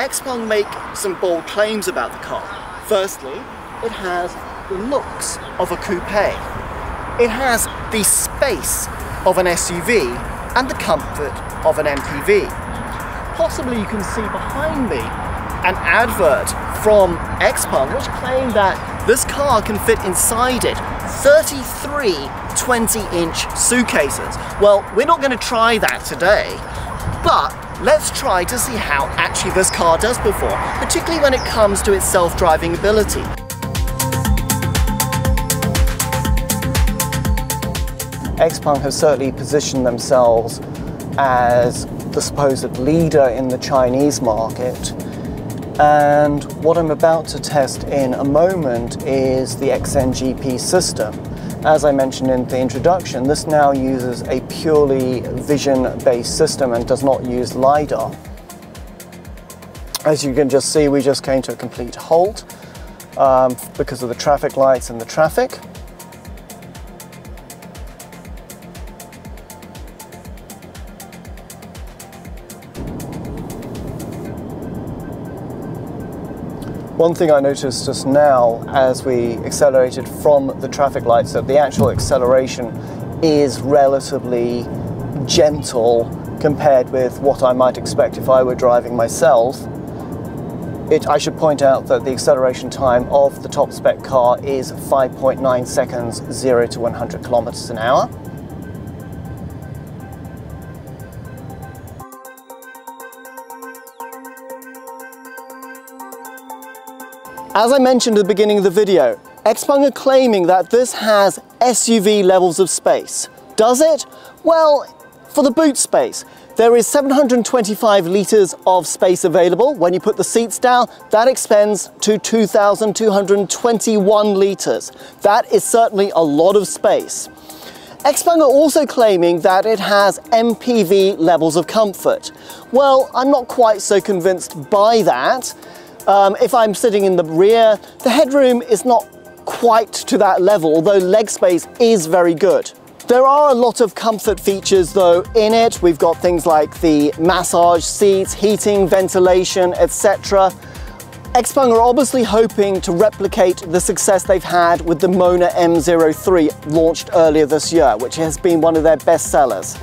Xpeng make some bold claims about the car. Firstly, it has the looks of a coupe. It has the space of an SUV and the comfort of an MPV. Possibly you can see behind me an advert from Xpeng which claim that this car can fit inside it 33 20-inch suitcases. Well, we're not going to try that today, but let's try to see how actually this car does perform, particularly when it comes to its self-driving ability. Xpeng have certainly positioned themselves as the supposed leader in the Chinese market. And what I'm about to test in a moment is the XNGP system. As I mentioned in the introduction, this now uses a purely vision-based system and does not use LiDAR. As you can just see, we just came to a complete halt um, because of the traffic lights and the traffic. One thing I noticed just now as we accelerated from the traffic lights that the actual acceleration is relatively gentle compared with what I might expect if I were driving myself. It, I should point out that the acceleration time of the top spec car is 5.9 seconds, 0 to 100 kilometers an hour. As I mentioned at the beginning of the video, Xpeng are claiming that this has SUV levels of space. Does it? Well, for the boot space, there is 725 litres of space available. When you put the seats down, that expands to 2,221 litres. That is certainly a lot of space. Xpeng are also claiming that it has MPV levels of comfort. Well, I'm not quite so convinced by that. Um, if I'm sitting in the rear, the headroom is not quite to that level, although leg space is very good. There are a lot of comfort features though in it. We've got things like the massage seats, heating, ventilation, etc. Xpeng are obviously hoping to replicate the success they've had with the Mona M03 launched earlier this year, which has been one of their best sellers.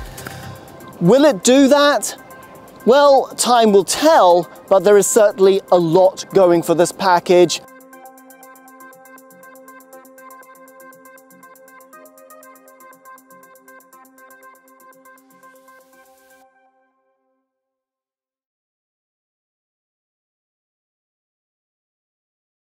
Will it do that? Well, time will tell, but there is certainly a lot going for this package.